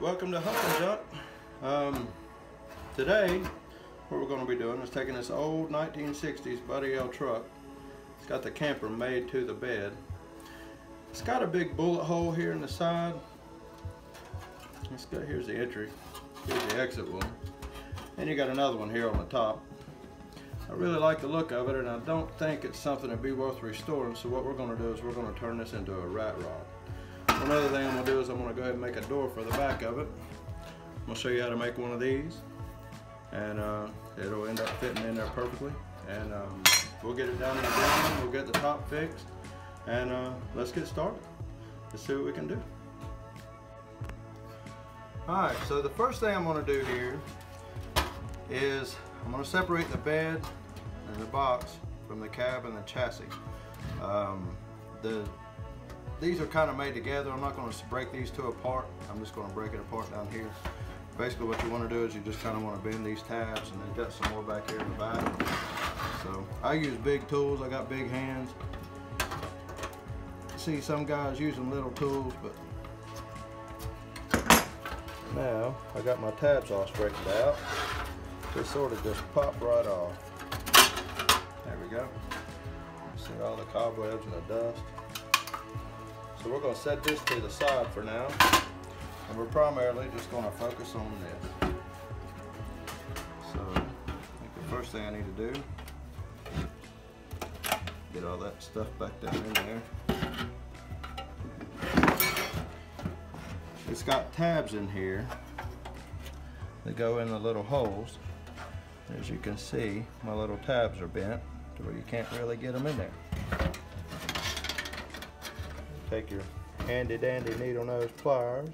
welcome to Hunk N Junk. Um, today, what we're going to be doing is taking this old 1960s Buddy L truck. It's got the camper made to the bed. It's got a big bullet hole here in the side. It's got, here's the entry, here's the exit one. And you got another one here on the top. I really like the look of it and I don't think it's something that'd be worth restoring. So what we're going to do is we're going to turn this into a rat rod. Another thing I'm going to I'm to go ahead and make a door for the back of it. I'm to show you how to make one of these. And uh, it'll end up fitting in there perfectly. And um, we'll get it down in the ground, we'll get the top fixed. And uh, let's get started. Let's see what we can do. Alright, so the first thing I'm to do here is I'm to separate the bed and the box from the cab and the chassis. Um, the these are kind of made together. I'm not going to break these two apart. I'm just going to break it apart down here. Basically what you want to do is you just kind of want to bend these tabs and then got some more back here in the back. So I use big tools. I got big hands. See some guys using little tools, but now I got my tabs all straightened out. They sort of just pop right off. There we go. See all the cobwebs and the dust. So we're going to set this to the side for now. And we're primarily just going to focus on this. So I think the first thing I need to do, get all that stuff back down in there. It's got tabs in here that go in the little holes. As you can see, my little tabs are bent to where you can't really get them in there take your handy dandy needle nose pliers.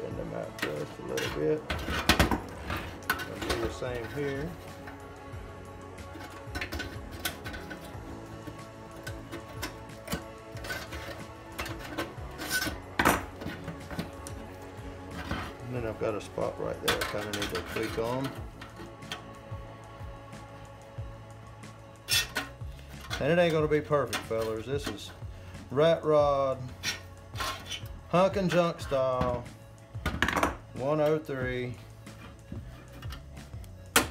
Bend them out just a little bit. And do the same here. And then I've got a spot right there I kind of need to tweak on. And it ain't gonna be perfect, fellas. This is rat rod, hunk and junk style, 103.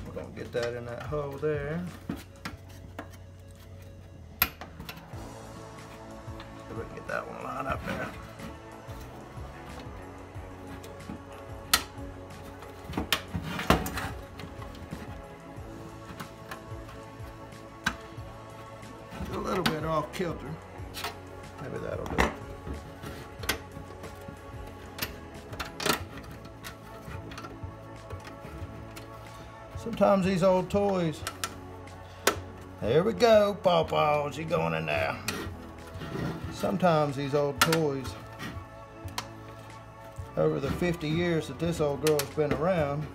We're gonna get that in that hole there. Little bit off kilter. Maybe that'll do it. Sometimes these old toys, there we go, Paw she going in there. Sometimes these old toys, over the 50 years that this old girl's been around,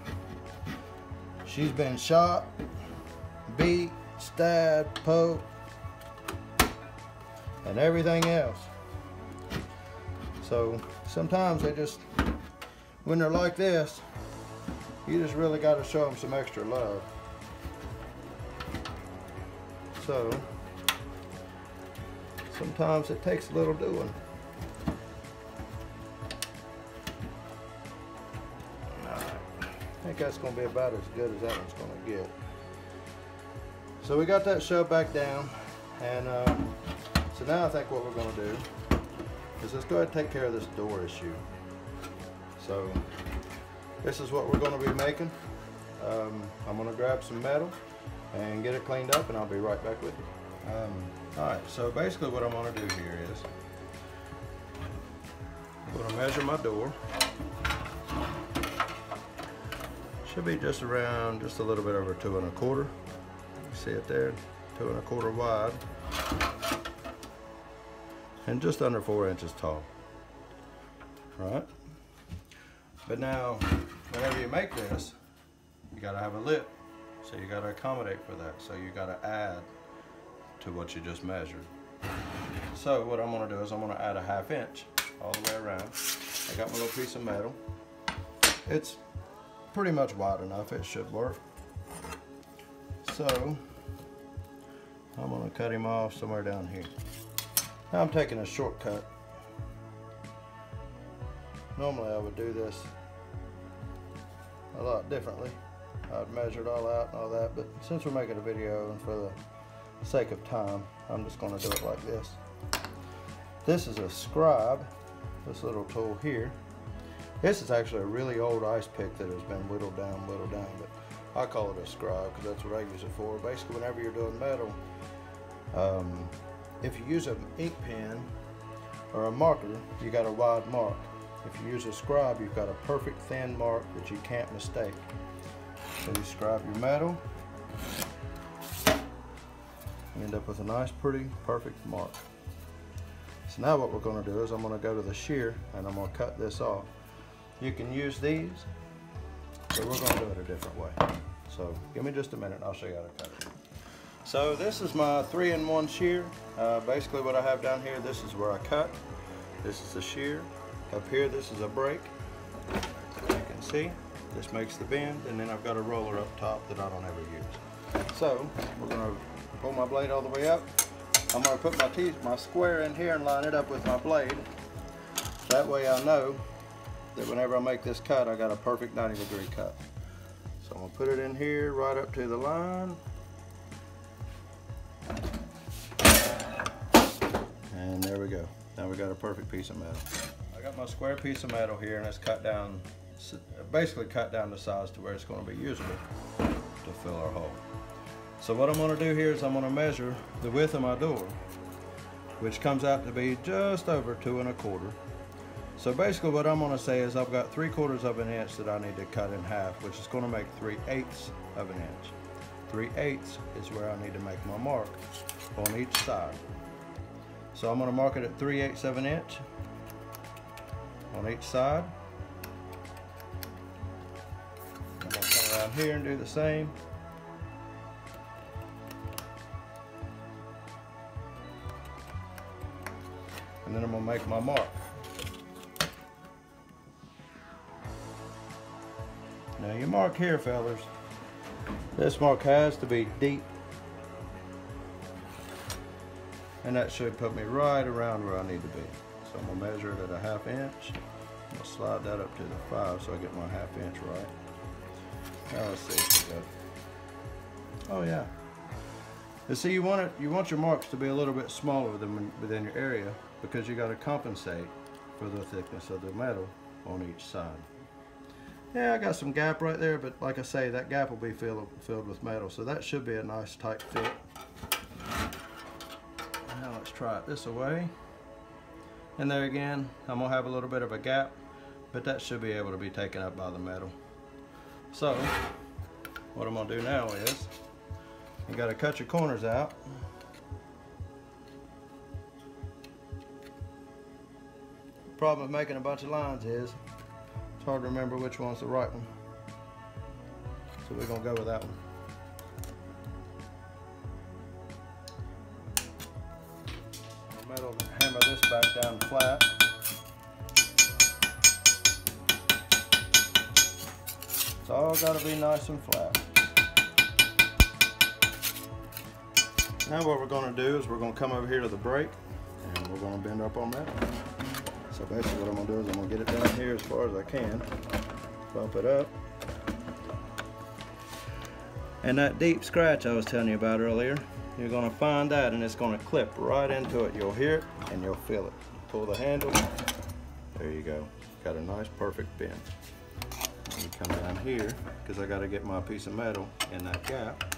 she's been shot, beat, stabbed, poked, and everything else. So sometimes they just, when they're like this, you just really got to show them some extra love. So sometimes it takes a little doing. I think that's going to be about as good as that one's going to get. So we got that shoved back down and uh, so now I think what we're going to do is let's go ahead and take care of this door issue. So this is what we're going to be making. Um, I'm going to grab some metal and get it cleaned up and I'll be right back with you. Um, Alright, so basically what I'm going to do here is I'm going to measure my door. Should be just around, just a little bit over two and a quarter. See it there? Two and a quarter wide and just under four inches tall. Right? But now, whenever you make this, you gotta have a lip. So you gotta accommodate for that. So you gotta add to what you just measured. So what I'm gonna do is I'm gonna add a half inch all the way around. I got my little piece of metal. It's pretty much wide enough, it should work. So I'm gonna cut him off somewhere down here. Now I'm taking a shortcut normally I would do this a lot differently. I'd measure it all out and all that, but since we're making a video and for the sake of time, I'm just gonna do it like this. This is a scribe, this little tool here. This is actually a really old ice pick that has been whittled down, whittled down, but I call it a scribe because that's what I use it for. Basically, whenever you're doing metal, um, if you use an ink pen or a marker, you got a wide mark. If you use a scribe, you've got a perfect thin mark that you can't mistake. So you scribe your metal, end up with a nice, pretty, perfect mark. So now what we're going to do is I'm going to go to the shear and I'm going to cut this off. You can use these, but we're going to do it a different way. So give me just a minute and I'll show you how to cut it. So this is my three-in-one shear. Uh, basically what I have down here, this is where I cut. This is the shear. Up here, this is a brake. You can see, this makes the bend, and then I've got a roller up top that I don't ever use. So, we're gonna pull my blade all the way up. I'm gonna put my teeth, my square in here and line it up with my blade. That way I know that whenever I make this cut, I got a perfect 90 degree cut. So I'm gonna put it in here right up to the line. And there we go. Now we got a perfect piece of metal. I got my square piece of metal here and it's cut down, basically cut down the size to where it's going to be usable to fill our hole. So what I'm going to do here is I'm going to measure the width of my door, which comes out to be just over two and a quarter. So basically what I'm going to say is I've got three quarters of an inch that I need to cut in half, which is going to make three eighths of an inch. Three eighths is where I need to make my mark on each side. So I'm going to mark it at 3 eighths of an inch on each side. I'm going to come around here and do the same. And then I'm going to make my mark. Now your mark here, fellas, this mark has to be deep. And that should put me right around where I need to be. So I'm gonna measure it at a half inch. I'm gonna slide that up to the five so I get my half inch right. Now let's see if. Oh yeah. And see, you want it. You want your marks to be a little bit smaller than within your area because you got to compensate for the thickness of the metal on each side. Yeah, I got some gap right there, but like I say, that gap will be filled filled with metal, so that should be a nice tight fit. Try it this way. And there again, I'm gonna have a little bit of a gap, but that should be able to be taken up by the metal. So, what I'm gonna do now is, you gotta cut your corners out. Problem with making a bunch of lines is, it's hard to remember which one's the right one. So we're gonna go with that one. Back down flat. It's all got to be nice and flat. Now what we're going to do is we're going to come over here to the brake and we're going to bend up on that. So basically what I'm going to do is I'm going to get it down here as far as I can, bump it up. And that deep scratch I was telling you about earlier, you're to find that and it's to clip right into it. You'll hear it and you'll feel it. Pull the handle. There you go. Got a nice perfect bend. You come down here because I got to get my piece of metal in that gap.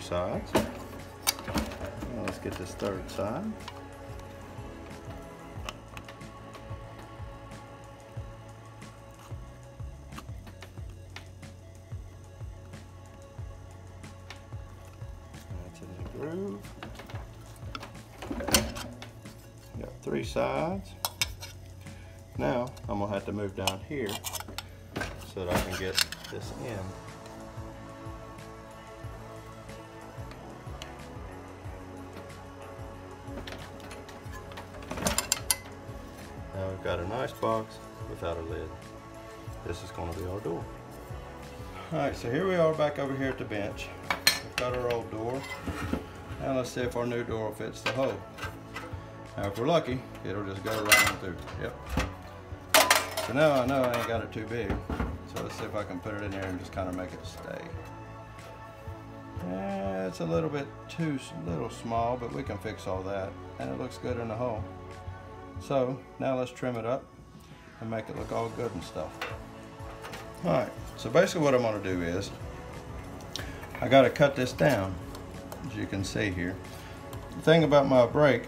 Sides. Now let's get this third side. Groove. Got three sides. Now I'm gonna have to move down here so that I can get this in. Nice box without a lid. This is gonna be our door. All right, so here we are back over here at the bench. We've got our old door. Now let's see if our new door fits the hole. Now if we're lucky, it'll just go right on through. Yep. So now I know I ain't got it too big. So let's see if I can put it in there and just kind of make it stay. Yeah, it's a little bit too little small, but we can fix all that. And it looks good in the hole. So now let's trim it up and make it look all good and stuff. All right, so basically what I'm gonna do is, I gotta cut this down, as you can see here. The thing about my brake,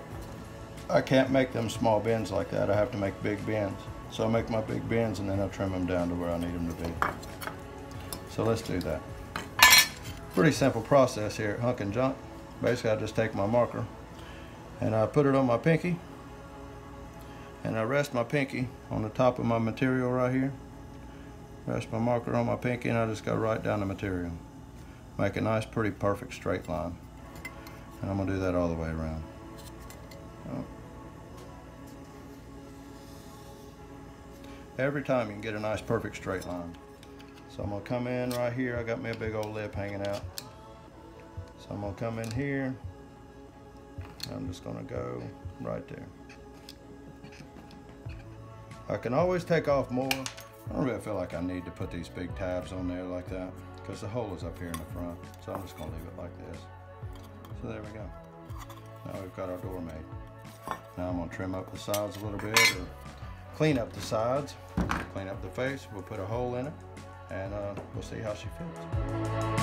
I can't make them small bends like that. I have to make big bends. So I make my big bends and then I trim them down to where I need them to be. So let's do that. Pretty simple process here at Hunk and Junk. Basically I just take my marker and I put it on my pinky and I rest my pinky on the top of my material right here. Rest my marker on my pinky and I just go right down the material. Make a nice, pretty, perfect straight line. And I'm gonna do that all the way around. Oh. Every time you can get a nice, perfect straight line. So I'm gonna come in right here. I got me a big old lip hanging out. So I'm gonna come in here. I'm just gonna go right there. I can always take off more. I don't really feel like I need to put these big tabs on there like that because the hole is up here in the front. So I'm just gonna leave it like this. So there we go. Now we've got our door made. Now I'm gonna trim up the sides a little bit or clean up the sides, clean up the face. We'll put a hole in it and uh, we'll see how she fits.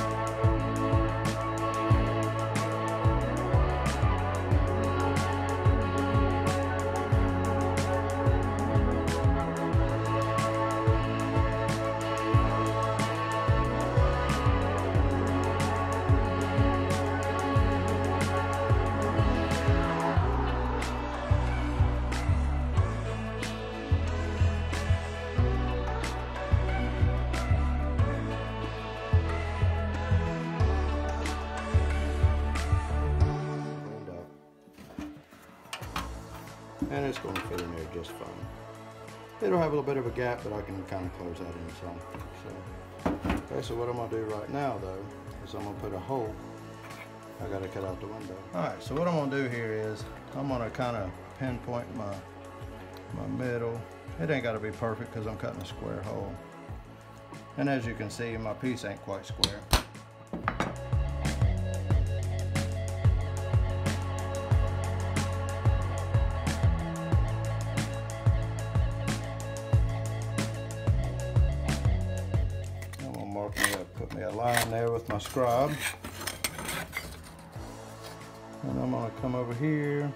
It's going to fit in there just fine. It'll have a little bit of a gap, but I can kind of close that in some. So, okay, so what I'm going to do right now, though, is I'm going to put a hole. I got to cut out the window. All right, so what I'm going to do here is I'm going to kind of pinpoint my, my middle. It ain't got to be perfect because I'm cutting a square hole. And as you can see, my piece ain't quite square. Me a line there with my scribe. And I'm gonna come over here.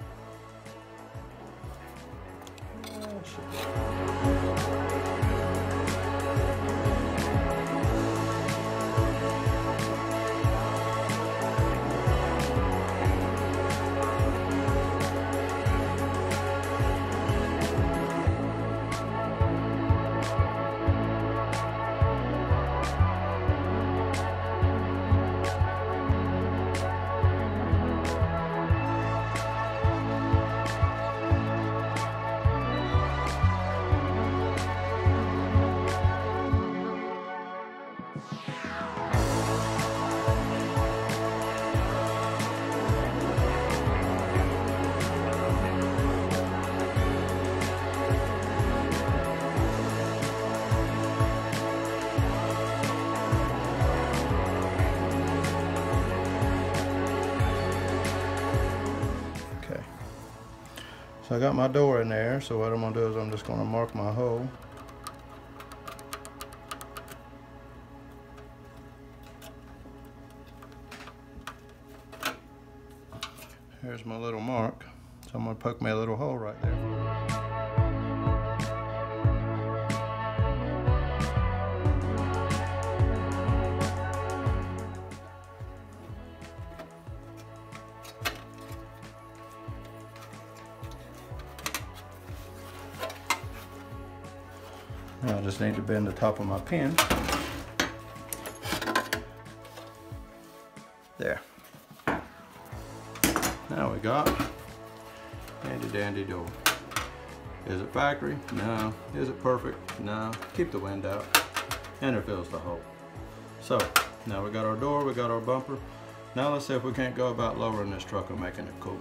I got my door in there. So what I'm gonna do is I'm just gonna mark my hole. Here's my little mark. So I'm gonna poke me a little hole right there. Just need to bend the top of my pin. There. Now we got handy dandy door. Is it factory? No. Is it perfect? No. Keep the wind out. And it fills the hole. So, now we got our door, we got our bumper. Now let's see if we can't go about lowering this truck and making it cool.